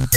Yes,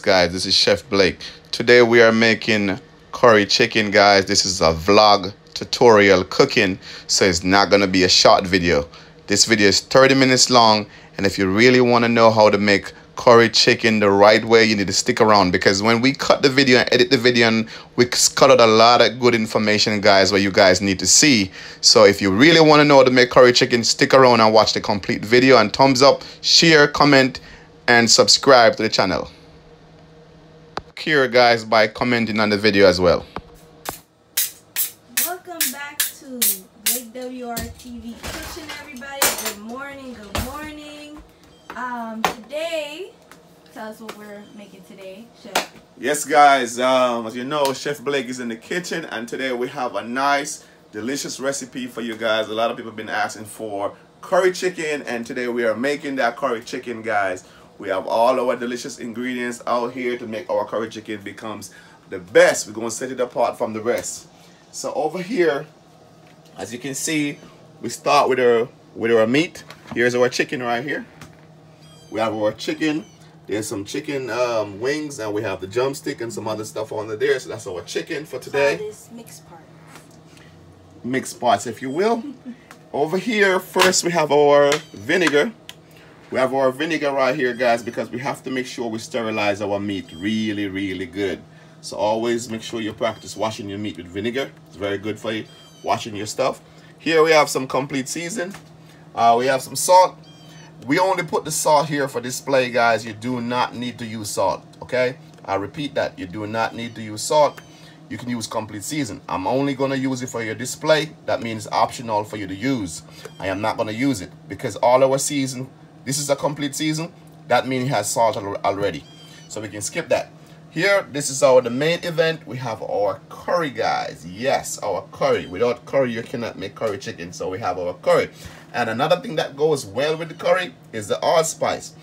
guys, this is Chef Blake. Today we are making curry chicken, guys. This is a vlog tutorial cooking, so it's not going to be a short video. This video is 30 minutes long, and if you really want to know how to make curry chicken the right way, you need to stick around because when we cut the video and edit the video, and we cut out a lot of good information, guys, what you guys need to see. So if you really want to know how to make curry chicken, stick around and watch the complete video and thumbs up, share, comment, and subscribe to the channel Cure guys by commenting on the video as well. Welcome back to Blake WR TV Kitchen everybody. Good morning, good morning. Um today tell us what we're making today, Chef. Yes guys, um as you know Chef Blake is in the kitchen and today we have a nice delicious recipe for you guys. A lot of people have been asking for curry chicken and today we are making that curry chicken guys we have all our delicious ingredients out here to make our curry chicken becomes the best. We're going to set it apart from the rest. So over here, as you can see, we start with our with our meat. Here's our chicken right here. We have our chicken. There's some chicken um, wings, and we have the drumstick and some other stuff on there. So that's our chicken for today. Mixed parts. Mixed parts, if you will. Over here, first we have our vinegar. We have our vinegar right here, guys, because we have to make sure we sterilize our meat really, really good. So always make sure you practice washing your meat with vinegar. It's very good for you, washing your stuff. Here we have some complete season. Uh, we have some salt. We only put the salt here for display, guys. You do not need to use salt, okay? I repeat that. You do not need to use salt. You can use complete season. I'm only going to use it for your display. That means optional for you to use. I am not going to use it because all our season this is a complete season. That means it has salt already. So we can skip that. Here, this is our the main event. We have our curry, guys. Yes, our curry. Without curry, you cannot make curry chicken. So we have our curry. And another thing that goes well with the curry is the allspice.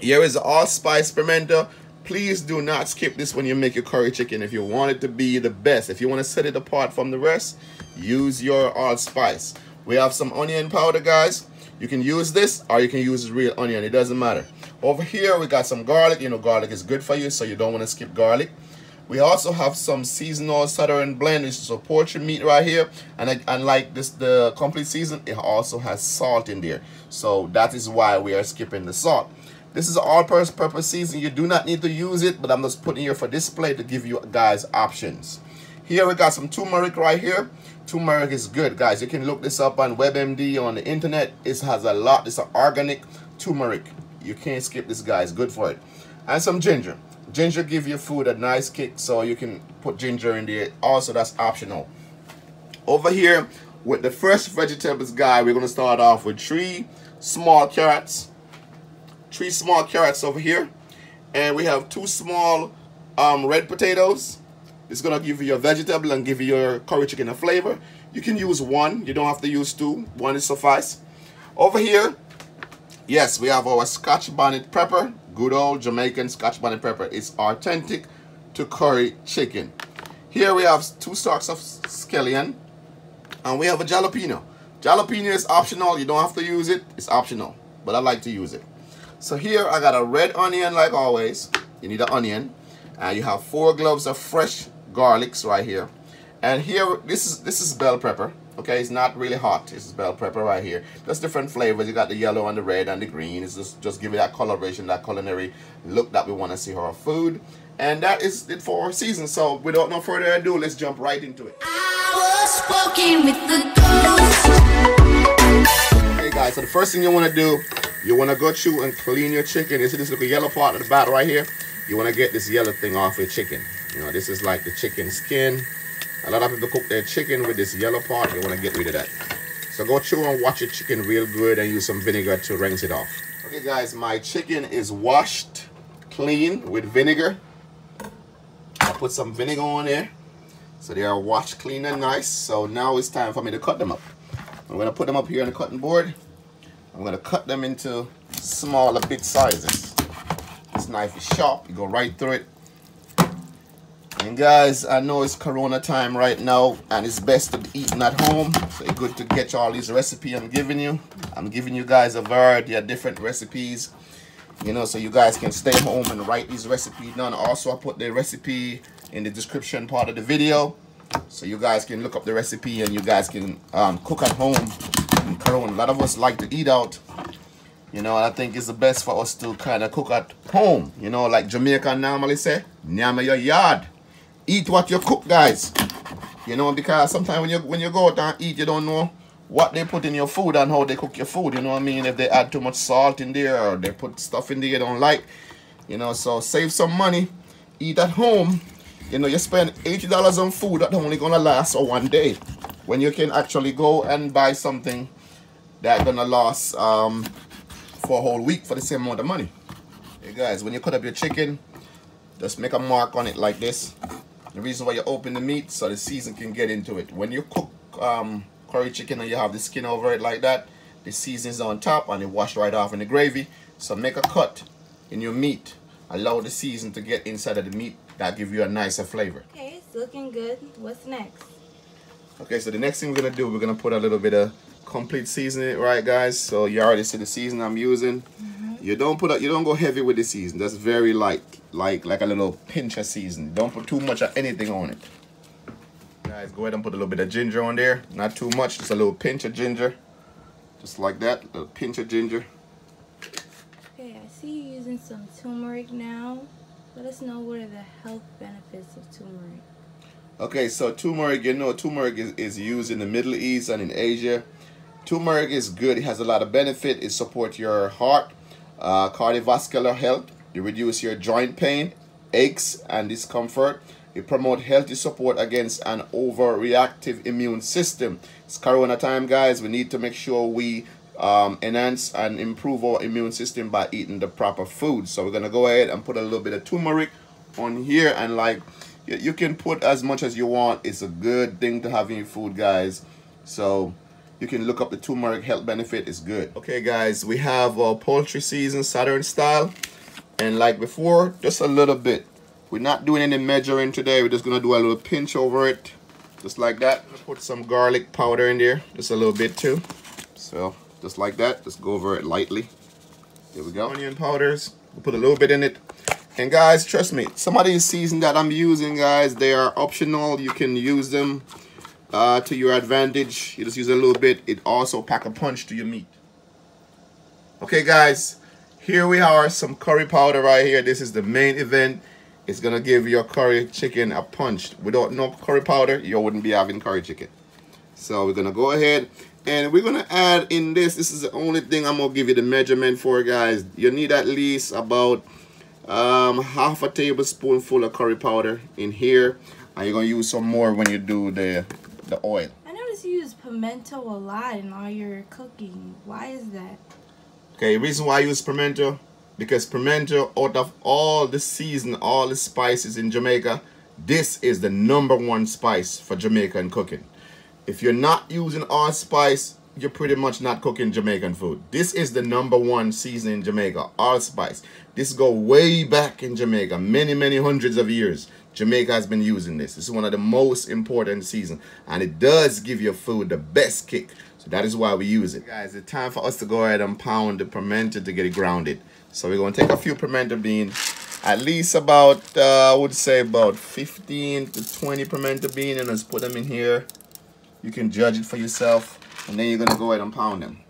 Here is the allspice pimento. Please do not skip this when you make your curry chicken. If you want it to be the best, if you want to set it apart from the rest, use your allspice. We have some onion powder, guys. You can use this or you can use real onion. It doesn't matter. Over here, we got some garlic. You know, garlic is good for you, so you don't want to skip garlic. We also have some seasonal southern blend. This is a poultry meat right here. And unlike this, the complete season, it also has salt in there. So that is why we are skipping the salt. This is all-purpose season. You do not need to use it, but I'm just putting here for display to give you guys options. Here we got some turmeric right here turmeric is good guys you can look this up on WebMD on the internet it has a lot it's an organic turmeric you can't skip this guy. It's good for it and some ginger ginger give your food a nice kick so you can put ginger in there also that's optional over here with the first vegetables guy we're going to start off with three small carrots three small carrots over here and we have two small um, red potatoes it's going to give you your vegetable and give you your curry chicken a flavor. You can use one. You don't have to use two. One is suffice. Over here, yes, we have our Scotch bonnet pepper. Good old Jamaican Scotch bonnet pepper. It's authentic to curry chicken. Here we have two stalks of scallion. And we have a jalapeno. Jalapeno is optional. You don't have to use it. It's optional. But I like to use it. So here I got a red onion like always. You need an onion. And you have four cloves of fresh garlics right here. And here, this is this is bell pepper. Okay, it's not really hot. This is bell pepper right here. There's different flavors. You got the yellow and the red and the green. It's just, just give it that coloration, that culinary look that we want to see our food. And that is it for our season. So without no further ado, let's jump right into it. Hey guys, so the first thing you want to do, you want to go through and clean your chicken. You see this little yellow part at the back right here? You want to get this yellow thing off your chicken. You know, this is like the chicken skin. A lot of people cook their chicken with this yellow part. They want to get rid of that. So go through and wash your chicken real good and use some vinegar to rinse it off. Okay guys, my chicken is washed clean with vinegar. I put some vinegar on there. So they are washed clean and nice. So now it's time for me to cut them up. I'm going to put them up here on the cutting board. I'm going to cut them into smaller bit sizes. This knife is sharp. You go right through it And guys, I know it's Corona time right now, and it's best to be eating at home. So it's good to get all these recipes I'm giving you. I'm giving you guys a variety of different recipes, you know, so you guys can stay home and write these recipes down. Also, I put the recipe in the description part of the video, so you guys can look up the recipe and you guys can um, cook at home in Corona. A lot of us like to eat out, you know, I think it's the best for us to kind of cook at home. You know, like Jamaica normally say, nyama your yard eat what you cook, guys. You know, because sometimes when you when you go out and eat, you don't know what they put in your food and how they cook your food. You know what I mean? If they add too much salt in there or they put stuff in there you don't like. You know, so save some money. Eat at home. You know, you spend $80 on food that's only gonna last for one day. When you can actually go and buy something that gonna last um, for a whole week for the same amount of money. Hey guys, when you cut up your chicken, just make a mark on it like this the reason why you open the meat so the season can get into it. When you cook um, curry chicken and you have the skin over it like that, the season is on top and it wash right off in the gravy. So make a cut in your meat. Allow the season to get inside of the meat. That give you a nicer flavor. Okay, it's looking good. What's next? Okay, so the next thing we're gonna do, we're gonna put a little bit of complete seasoning, right, guys? So you already see the season I'm using. Mm -hmm. You don't put a, you don't go heavy with the season. That's very light, like like a little pinch of season. Don't put too much of anything on it. Guys, go ahead and put a little bit of ginger on there. Not too much, just a little pinch of ginger. Just like that, a little pinch of ginger. Okay, I see you using some turmeric now. Let us know what are the health benefits of turmeric. Okay, so turmeric, you know, turmeric is, is used in the Middle East and in Asia. Turmeric is good. It has a lot of benefit. It supports your heart, uh, cardiovascular health, you reduce your joint pain, aches, and discomfort. You promote healthy support against an overreactive immune system. It's Corona time, guys. We need to make sure we um, enhance and improve our immune system by eating the proper food. So we're going to go ahead and put a little bit of turmeric on here. And like, you can put as much as you want. It's a good thing to have in your food, guys. So you can look up the turmeric health benefit it's good. Okay guys we have poultry season southern style. And like before just a little bit. We're not doing any measuring today. We're just gonna do a little pinch over it. Just like that. Put some garlic powder in there just a little bit too. So just like that. Just go over it lightly. Here we go. Onion powders. We'll put a little bit in it. And guys trust me some of these seasons that i'm using guys they are optional. You can use them uh, to your advantage. You just use a little bit. It also pack a punch to your meat. Okay, guys. Here we are, some curry powder right here. This is the main event. It's going to give your curry chicken a punch. Without no curry powder, you wouldn't be having curry chicken. So we're going to go ahead and we're going to add in this. This is the only thing I'm going to give you the measurement for, guys. You need at least about um, half a tablespoonful of curry powder in here. And you're going to use some more when you do the the oil. I notice you use pimento a lot in all your cooking. Why is that? Okay, reason why I use pimento, because pimento, out of all the season, all the spices in Jamaica, this is the number one spice for Jamaican cooking. If you're not using allspice, you're pretty much not cooking Jamaican food. This is the number one season in Jamaica, allspice. This go way back in Jamaica, many, many hundreds of years. Jamaica has been using this. This is one of the most important seasons. And it does give your food the best kick. So that is why we use it. Guys, it's time for us to go ahead and pound the pimento to get it grounded. So we're going to take a few pimento beans. At least about, uh, I would say about 15 to 20 pimento beans. And let's put them in here. You can judge it for yourself. And then you're going to go ahead and pound them.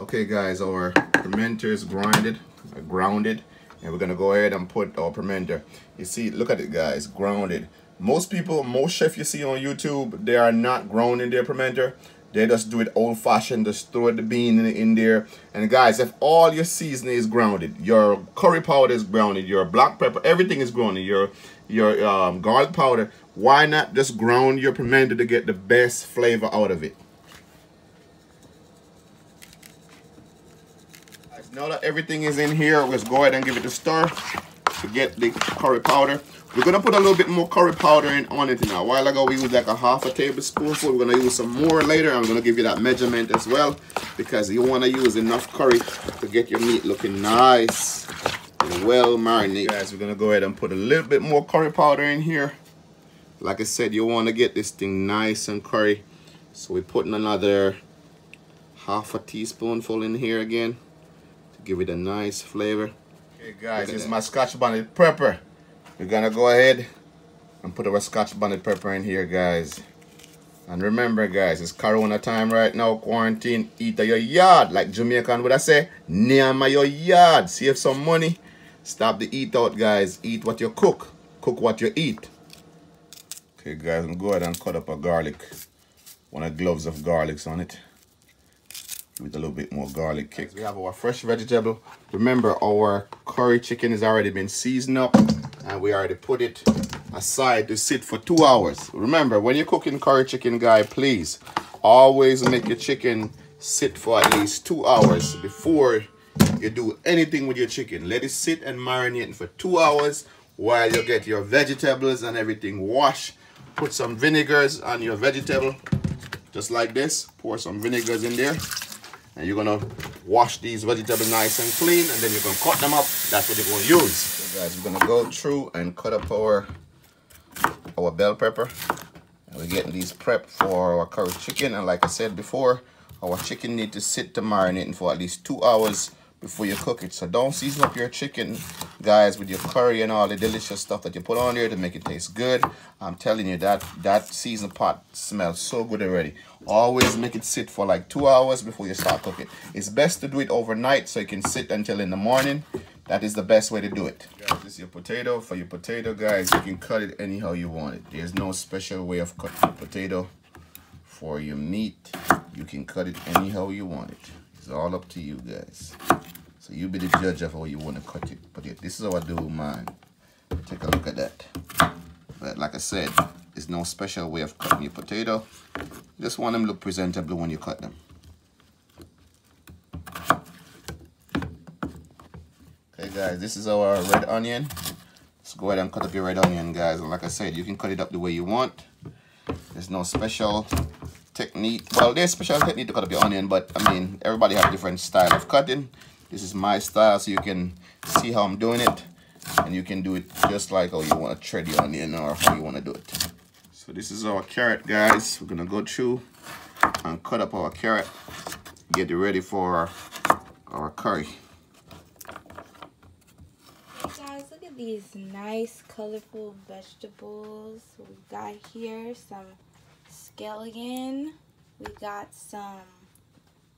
Okay, guys, our pimento is grinded, grounded and we're gonna go ahead and put our pimento you see look at it guys grounded. Most people most chef you see on YouTube they are not grounding their pimento they just do it old-fashioned just throw the bean in, in there. And guys if all your seasoning is grounded your curry powder is grounded your black pepper everything is grounded your your um, garlic powder why not just ground your pimento to get the best flavor out of it Now that everything is in here, let's go ahead and give it a stir to get the curry powder. We're gonna put a little bit more curry powder in on it now. A while ago we used like a half a tablespoonful. We're gonna use some more later. I'm gonna give you that measurement as well because you wanna use enough curry to get your meat looking nice. And well marinated. Guys, we're gonna go ahead and put a little bit more curry powder in here. Like I said, you wanna get this thing nice and curry. So we're putting another half a teaspoonful in here again to give it a nice flavor. Okay guys, this is my scotch bonnet pepper. We're gonna go ahead and put our scotch bonnet pepper in here guys. And remember guys, it's Corona time right now, quarantine, eat at your yard. Like Jamaican would I say, near my your yard. Save some money. Stop the eat out guys. Eat what you cook. Cook what you eat. Okay guys, I'm go ahead and cut up a garlic. One of gloves of garlics on it. With a little bit more garlic kick. We have our fresh vegetable. Remember our curry chicken has already been seasoned up and we already put it aside to sit for two hours. Remember, when you're cooking curry chicken, guy, please always make your chicken sit for at least two hours before you do anything with your chicken. Let it sit and marinate for two hours while you get your vegetables and everything washed. Put some vinegars on your vegetable, just like this. Pour some vinegars in there. And you're gonna wash these vegetables nice and clean and then you're gonna cut them up. That's what you're gonna use. Guys, we're gonna go through and cut up our our bell pepper. And we're getting these prepped for our curry chicken. And like I said before, our chicken need to sit to marinating for at least two hours before you cook it. So don't season up your chicken, guys, with your curry and all the delicious stuff that you put on there to make it taste good. I'm telling you, that, that seasoned pot smells so good already. Always make it sit for like two hours before you start cooking. It's best to do it overnight so you can sit until in the morning that is the best way to do it. Guys, this is your potato. For your potato, guys, you can cut it anyhow you want it. There's no special way of cutting the potato. For your meat, you can cut it anyhow you want it. All up to you guys. So you be the judge of how you want to cut it. But yeah, this is how I do mine. Take a look at that. But like I said, there's no special way of cutting your potato. Just want them to look presentable when you cut them. Okay guys this is our red onion let's go ahead and cut up your red onion guys and like I said you can cut it up the way you want there's no special technique. Well there's special technique to cut up your onion but I mean everybody have different style of cutting. This is my style so you can see how I'm doing it and you can do it just like how you want to shred your onion or how you want to do it. So this is our carrot guys. We're gonna go through and cut up our carrot get it ready for our curry. Guys, look at these nice colorful vegetables. We got here some scallion. We got some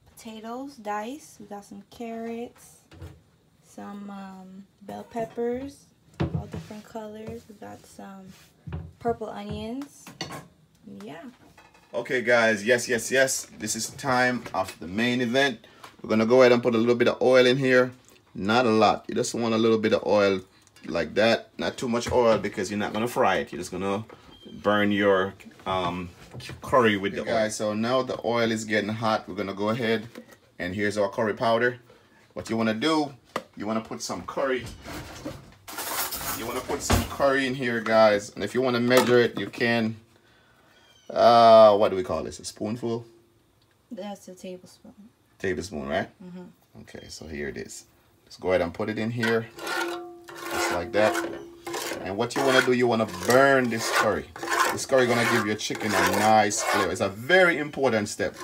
potatoes diced. We got some carrots, some um, bell peppers, all different colors. We got some purple onions. Yeah. Okay guys, yes, yes, yes. This is time of the main event. We're gonna go ahead and put a little bit of oil in here. Not a lot. You just want a little bit of oil like that not too much oil because you're not gonna fry it you're just gonna burn your um, curry with okay, the oil guys so now the oil is getting hot we're gonna go ahead and here's our curry powder what you want to do you want to put some curry you want to put some curry in here guys and if you want to measure it you can uh what do we call this a spoonful that's a tablespoon tablespoon right mm -hmm. okay so here it is let's go ahead and put it in here just like that. And what you want to do, you want to burn this curry. This curry going to give your chicken a nice flavor. It's a very important step.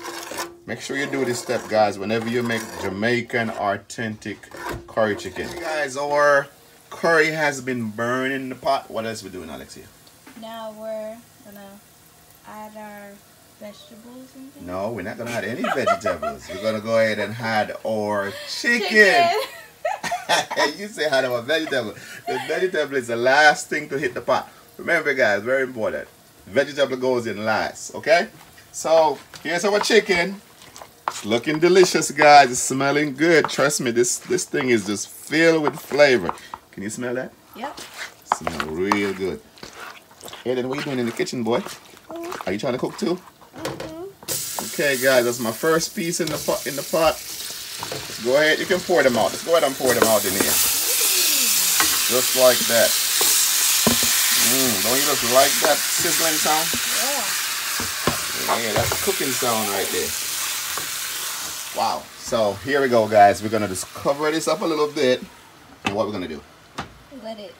Make sure you do this step, guys, whenever you make Jamaican authentic curry chicken. Hey guys, our curry has been burning in the pot. What else we doing, Alexia? Now we're gonna add our vegetables and things. No, we're not gonna add any vegetables. we're gonna go ahead and add our chicken. chicken. you say add our vegetable. The vegetable is the last thing to hit the pot. Remember guys, very important. Vegetable goes in last, okay? So here's our chicken. It's looking delicious, guys. It's smelling good. Trust me, this this thing is just filled with flavor. Can you smell that? Yep. Smell real good. Hey, then what are you doing in the kitchen, boy? Mm. Are you trying to cook too? Mm -hmm. Okay, guys, that's my first piece in the pot. In the pot. Go ahead, you can pour them out. Let's go ahead and pour them out in here. Just like that. Mm, don't you just like that sizzling sound? Yeah. Yeah, that's cooking sound right there. Wow. So here we go, guys. We're gonna just cover this up a little bit. And what we're gonna do? Let it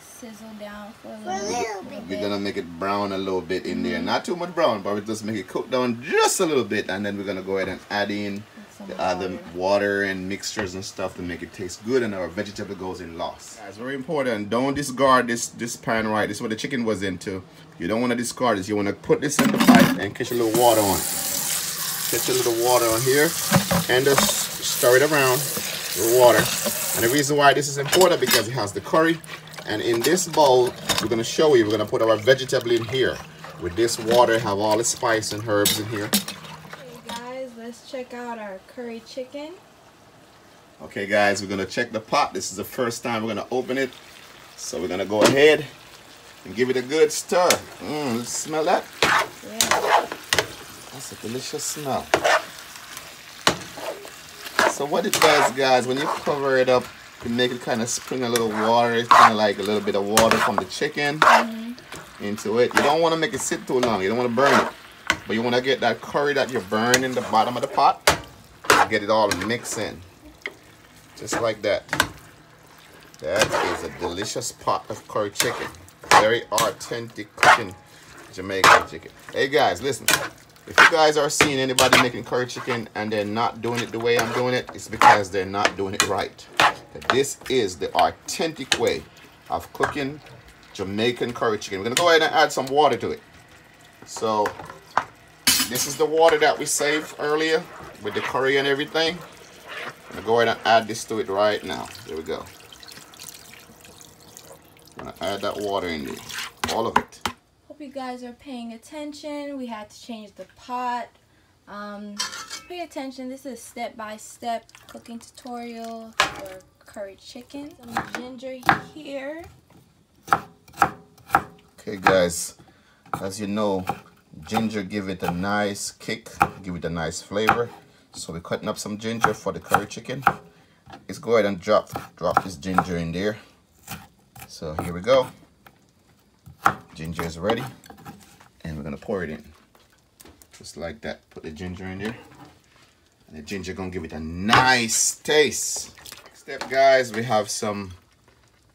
sizzle down for a little, little bit. We're gonna make it brown a little bit in there. Not too much brown, but we just make it cook down just a little bit, and then we're gonna go ahead and add in Uh, the other water. water and mixtures and stuff to make it taste good, and our vegetable goes in lost. Guys, very important. Don't discard this this pan right. This is what the chicken was into. You don't want to discard this. You want to put this in the pipe and catch a little water on. Catch a little water on here, and just stir it around with water. And the reason why this is important because it has the curry and in this bowl, we're gonna show you, we're gonna put our vegetable in here. With this water, have all the spice and herbs in here. Let's check out our curry chicken. Okay guys, we're gonna check the pot. This is the first time we're gonna open it. So we're gonna go ahead and give it a good stir. Mmm, smell that? Yeah. That's a delicious smell. So what it does guys, when you cover it up to make it kind of spring a little water. It's kind of like a little bit of water from the chicken mm -hmm. into it. You don't want to make it sit too long. You don't want to burn it. But you want to get that curry that you burn in the bottom of the pot. Get it all mixed in. Just like that. That is a delicious pot of curry chicken. Very authentic cooking Jamaican chicken. Hey guys, listen. If you guys are seeing anybody making curry chicken and they're not doing it the way I'm doing it, it's because they're not doing it right. This is the authentic way of cooking Jamaican curry chicken. We're going to go ahead and add some water to it. So this is the water that we saved earlier with the curry and everything. I'm to go ahead and add this to it right now. There we go. I'm to add that water in there. All of it. Hope you guys are paying attention. We had to change the pot. Um, pay attention. This is a step-by-step -step cooking tutorial for curry chicken. Some ginger here. Okay guys, as you know, ginger give it a nice kick, give it a nice flavor. So we're cutting up some ginger for the curry chicken. Let's go ahead and drop, drop this ginger in there. So here we go. Ginger is ready. And we're gonna pour it in. Just like that. Put the ginger in there. And the ginger gonna give it a nice taste Next step, guys, we have some,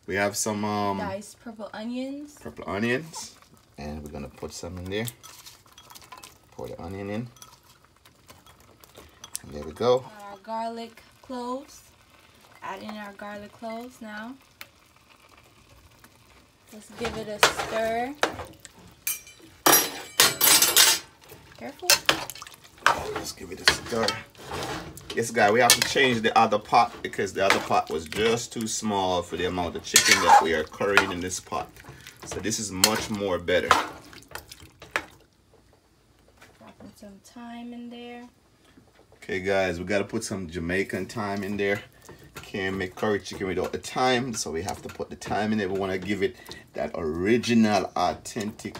we have some um, diced purple onions. Purple onions, and we're gonna put some in there. Pour the onion in. And there we go. Our garlic cloves. Add in our garlic cloves now. Let's give it a stir. Careful. Let's give it a stir. This guy, we have to change the other pot because the other pot was just too small for the amount of chicken that we are currying in this pot. So this is much more better. Dropping some thyme in there. Okay, guys, we got to put some Jamaican thyme in there. Can't make curry chicken without the thyme, so we have to put the thyme in there. We want to give it that original, authentic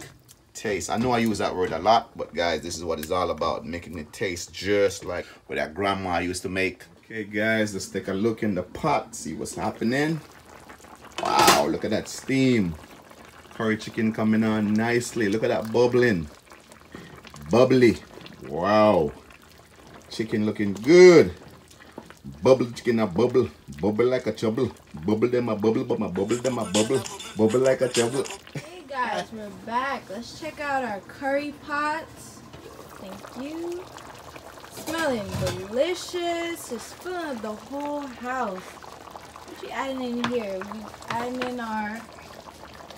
taste. I know I use that word a lot, but guys, this is what it's all about. Making it taste just like what that grandma used to make. Okay, guys, let's take a look in the pot, see what's happening. Wow, look at that steam. Curry chicken coming on nicely. Look at that bubbling. Bubbly. Wow. Chicken looking good. Bubble chicken a bubble. Bubble like a trouble. Bubble them a bubble, but my bubble them a bubble. Bubble like a trouble. Hey guys, we're back. Let's check out our curry pots. Thank you. Smelling delicious. Just filling up the whole house. What are you adding in here? We adding in our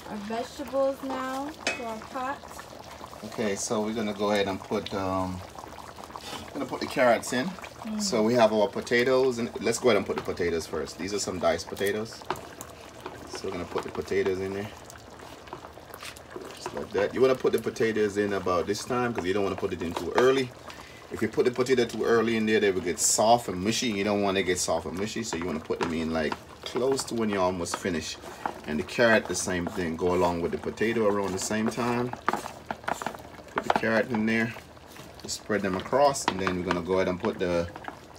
our vegetables now to our pots. Okay, so we're gonna go ahead and put um gonna put the carrots in. Mm. So we have our potatoes and let's go ahead and put the potatoes first. These are some diced potatoes. So we're gonna put the potatoes in there just like that. You want to put the potatoes in about this time because you don't want to put it in too early. If you put the potato too early in there, they will get soft and mushy. You don't want to get soft and mushy, so you want to put them in like close to when you're almost finished. And the carrot, the same thing. Go along with the potato around the same time. The carrot in there. Spread them across, and then we're gonna go ahead and put the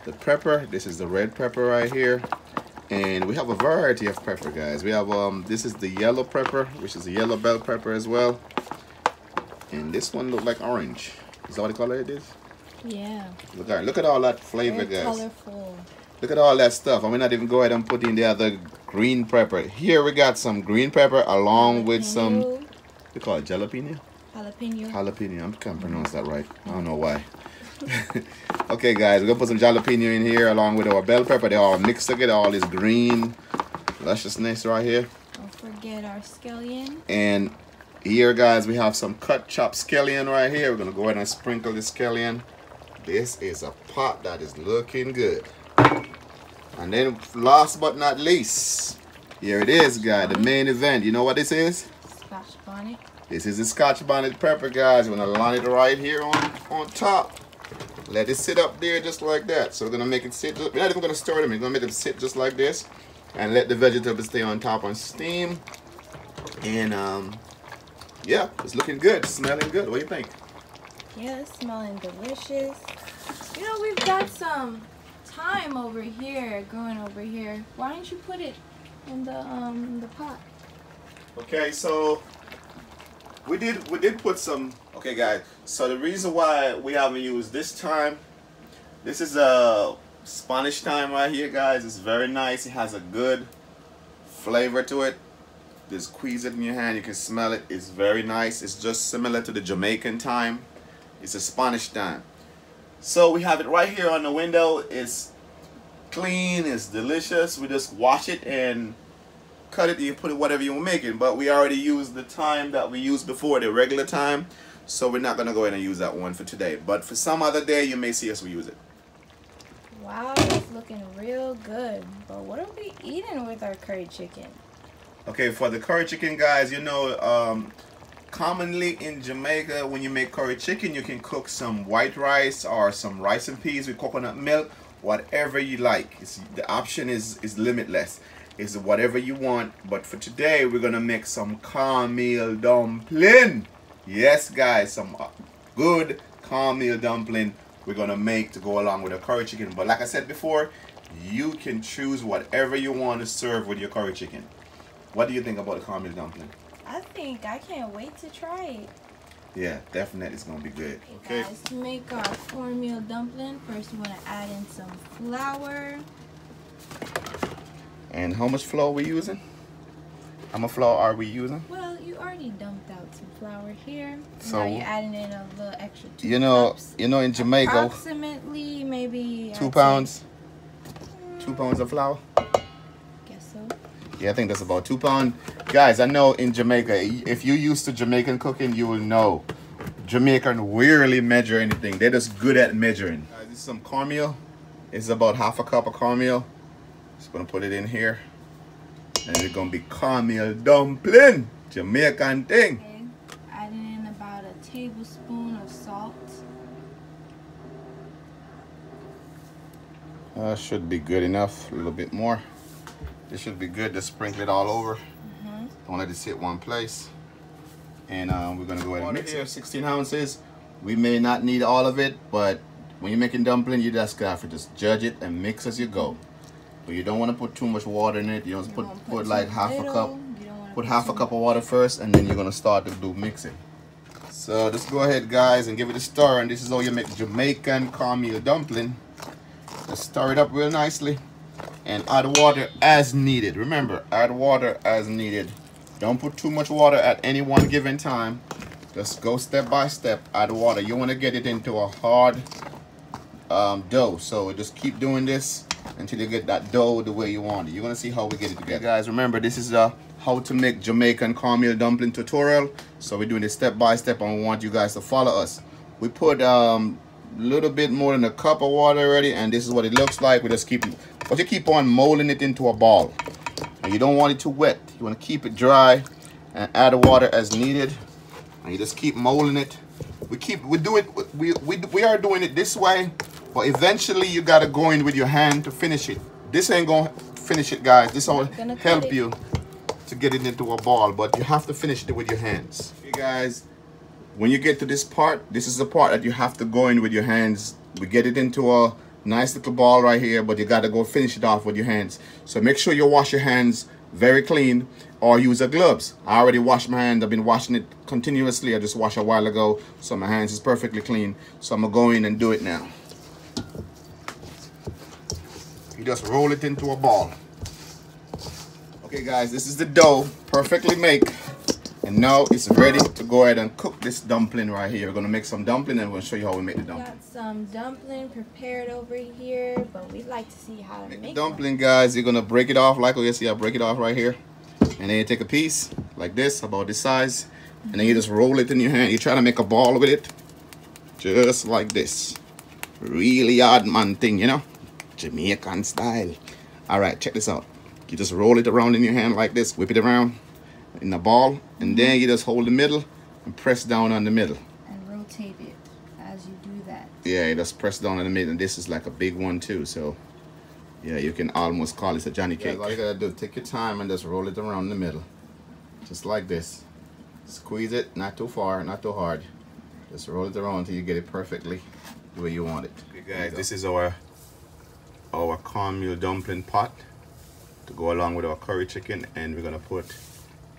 the pepper. This is the red pepper right here. And we have a variety of pepper guys. We have um this is the yellow pepper which is a yellow bell pepper as well. And this one look like orange. Is that what the color it is? Yeah. Look at look at all that flavor Very guys. colorful. Look at all that stuff. I mean not even go ahead and put in the other green pepper. Here we got some green pepper along with some, we call it jalapeno? Jalapeno. Jalapeno. I can't pronounce that right. I don't know why. okay, guys, we're gonna put some jalapeno in here along with our bell pepper. They all mixed together, all this green lusciousness right here. Don't forget our scallion. And here, guys, we have some cut chopped scallion right here. We're gonna go ahead and sprinkle the scallion. This is a pot that is looking good. And then, last but not least, here it is, guys, the main event. You know what this is? Scotch bonnet. This is the Scotch bonnet pepper, guys. We're gonna line it right here on on top. Let it sit up there just like that. So we're gonna make it sit. We're not even gonna stir them. We're gonna make them sit just like this, and let the vegetables stay on top on steam. And um, yeah, it's looking good, smelling good. What do you think? Yeah, it's smelling delicious. You know, we've got some thyme over here, growing over here. Why don't you put it in the um in the pot? Okay, so we did we did put some. Okay, guys. So the reason why we haven't used this thyme, this is a Spanish thyme right here, guys. It's very nice. It has a good flavor to it. Just squeeze it in your hand. You can smell it. It's very nice. It's just similar to the Jamaican thyme. It's a Spanish thyme. So we have it right here on the window. It's clean. It's delicious. We just wash it and cut it. You put it whatever you're making. But we already used the thyme that we used before, the regular thyme. So we're not gonna go ahead and use that one for today. But for some other day, you may see us use it. Wow, it's looking real good. But what are we eating with our curry chicken? Okay, for the curry chicken, guys, you know, um, commonly in Jamaica, when you make curry chicken, you can cook some white rice or some rice and peas with coconut milk, whatever you like. It's, the option is, is limitless. It's whatever you want. But for today, we're going to make some cornmeal dumpling. Yes, guys, some uh, good cornmeal dumpling we're going to make to go along with a curry chicken. But like I said before, you can choose whatever you want to serve with your curry chicken. What do you think about the cornmeal dumpling? I think I can't wait to try it. Yeah, definitely it's gonna be good. Okay, guys, to make our cornmeal dumpling, first we want to add in some flour. And how much flour we using? How much flour are we using? Well, you already dumped out some flour here. So now you're adding in a little extra two You know, cups. you know in Jamaica, Approximately maybe I'd two say- pounds, mm, two pounds of flour. Guess so. Yeah, I think that's about two pounds. Guys, I know in Jamaica, if you used to Jamaican cooking, you will know. Jamaican rarely measure anything. They're just good at measuring. Guys, this is some cornmeal. It's about half a cup of cornmeal. Just gonna put it in here. And it's gonna be cornmeal dumpling. Jamaican thing. Okay. Adding in about a tablespoon of salt. Uh, should be good enough. A little bit more. This should be good. to sprinkle it all over. Mhm. Don't let it sit one place. And um, we're gonna go ahead and mix it. 16 ounces. We may not need all of it, but when you're making dumpling, you just have to just judge it and mix as you go. But you don't want to put too much water in it. You don't You put don't put like half a cup. You don't wanna Put half a cup of water first, and then you're gonna start to do mixing. So just go ahead, guys, and give it a stir. And this is how you make Jamaican cornmeal dumpling. Just stir it up real nicely, and add water as needed. Remember, add water as needed. Don't put too much water at any one given time. Just go step by step. Add water. You want to get it into a hard um, dough. So just keep doing this until you get that dough the way you want it. You're gonna see how we get it together. guys, remember this is a how to make Jamaican cornmeal dumpling tutorial. So we're doing this step by step and we want you guys to follow us. We put um a little bit more than a cup of water already and this is what it looks like. We just keep but you keep on molding it into a ball. And you don't want it too wet. You want to keep it dry and add water as needed. And you just keep molding it. We keep we do it we we we are doing it this way, but eventually you gotta go in with your hand to finish it. This ain't gonna finish it, guys. This will help you to get it into a ball, but you have to finish it with your hands. Okay, guys. When you get to this part, this is the part that you have to go in with your hands. We get it into a nice little ball right here, but you gotta go finish it off with your hands. So make sure you wash your hands very clean or use a gloves. I already washed my hands. I've been washing it continuously. I just washed a while ago, so my hands is perfectly clean. So I'm gonna go in and do it now. You just roll it into a ball. Okay guys, this is the dough, perfectly made. And now it's ready to go ahead and cook this dumpling right here. We're gonna make some dumpling and we'll show you how we make the dumpling. Got some dumpling prepared over here, but we'd like to see how to make, make dumpling, guys. You're gonna break it off like oh, you see. I break it off right here, and then you take a piece like this, about this size, and then you just roll it in your hand. You try to make a ball with it, just like this. Really odd man thing, you know, Jamaican style. All right, check this out. You just roll it around in your hand like this, whip it around in the ball, and then you just hold the middle and press down on the middle. And rotate it as you do that. Yeah, you just press down on the middle, and this is like a big one too, so yeah, you can almost call it a Johnny cake. Yeah, all you gotta do, take your time and just roll it around in the middle. Just like this. Squeeze it, not too far, not too hard. Just roll it around until you get it perfectly the way you want it. Okay guys, this is our our cornmeal dumpling pot to go along with our curry chicken and we're gonna put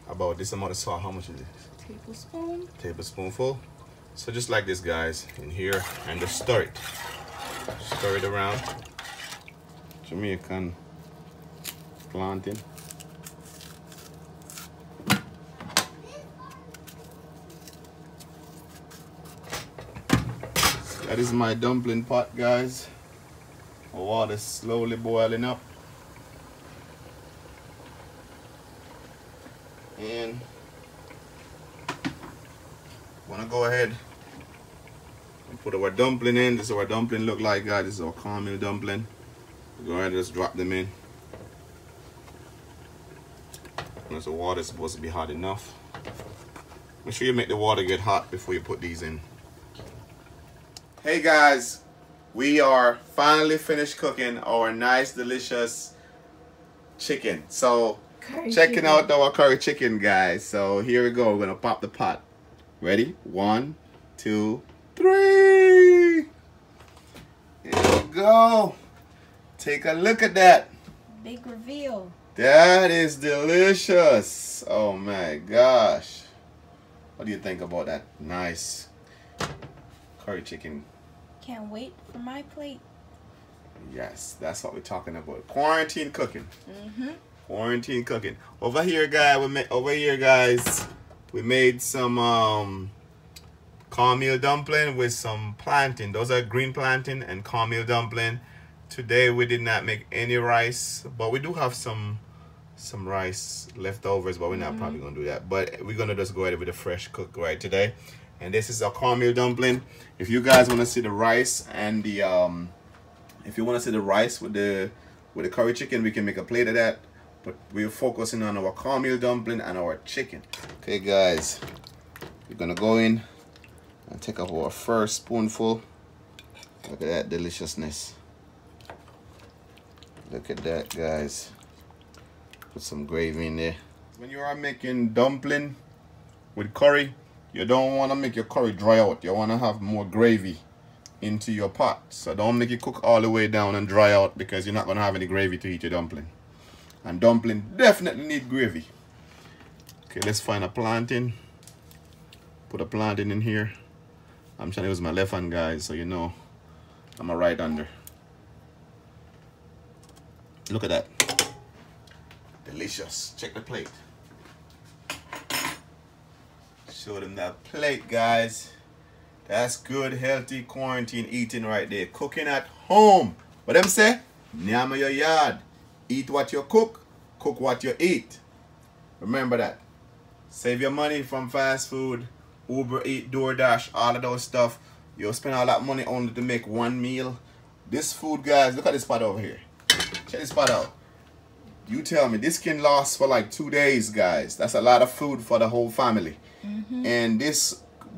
about this amount of salt. How much is it? Tablespoon. Tablespoonful. So just like this, guys, in here, and just stir it. Stir it around. Jamaican planting. That is my dumpling pot, guys. Oh, the water slowly boiling up. and wanna go ahead and put our dumpling in. This is our dumpling look like guys. This is our cornmeal dumpling. Go ahead and just drop them in. Because the water is supposed to be hot enough. Make sure you make the water get hot before you put these in. Hey guys, we are finally finished cooking our nice delicious chicken. So Curry Checking chicken. out our curry chicken, guys. So here we go. We're gonna pop the pot. Ready? One, two, three. Here we go. Take a look at that. Big reveal. That is delicious. Oh my gosh. What do you think about that nice curry chicken? Can't wait for my plate. Yes, that's what we're talking about. Quarantine cooking. Mm-hmm. Quarantine cooking. Over here, guys, we made over here, guys, we made some um cornmeal dumpling with some plantain. Those are green plantain and cornmeal dumpling. Today we did not make any rice, but we do have some some rice leftovers, but we're not mm -hmm. probably gonna do that. But we're gonna just go ahead with a fresh cook right today. And this is a cornmeal dumpling. If you guys want to see the rice and the um, if you want to see the rice with the with the curry chicken, we can make a plate of that. But we're focusing on our cornmeal dumpling and our chicken. Okay guys. We're gonna go in and take up our first spoonful. Look at that deliciousness. Look at that guys. Put some gravy in there. When you are making dumpling with curry you don't want to make your curry dry out you want to have more gravy into your pot so don't make it cook all the way down and dry out because you're not going to have any gravy to eat your dumpling and dumpling definitely need gravy. Okay, let's find a plantain. Put a plantain in here. I'm trying to use my left hand, guys, so you know I'm a right hander. Look at that. Delicious. Check the plate. Show them that plate, guys. That's good, healthy quarantine eating right there. Cooking at home. What them say? Nyama your yard. Eat what you cook, cook what you eat. Remember that. Save your money from fast food, Uber Eat, DoorDash, all of those stuff. You'll spend all that money only to make one meal. This food, guys, look at this pot over here. Check this pot out. You tell me, this can last for like two days, guys. That's a lot of food for the whole family. Mm -hmm. And this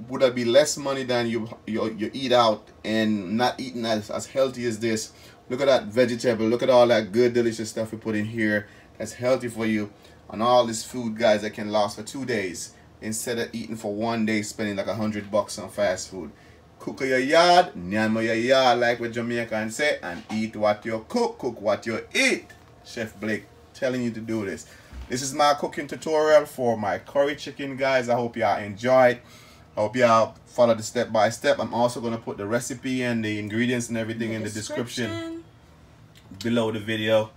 would have be less money than you, you you eat out and not eating as, as healthy as this Look at that vegetable. Look at all that good, delicious stuff we put in here. That's healthy for you. And all this food, guys, that can last for two days. Instead of eating for one day, spending like a hundred bucks on fast food. Cook your yard, nyam your yard, like what Jamaicans say, and eat what you cook, cook what you eat. Chef Blake telling you to do this. This is my cooking tutorial for my curry chicken, guys. I hope y'all enjoyed. I hope y'all follow the step by step. I'm also going to put the recipe and the ingredients and everything the in the description. description below the video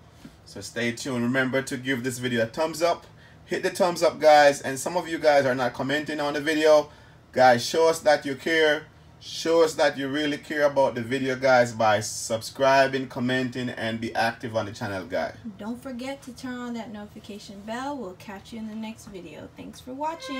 So stay tuned. Remember to give this video a thumbs up. Hit the thumbs up, guys. And some of you guys are not commenting on the video. Guys, show us that you care. Show us that you really care about the video, guys, by subscribing, commenting, and be active on the channel, guys. Don't forget to turn on that notification bell. We'll catch you in the next video. Thanks for watching.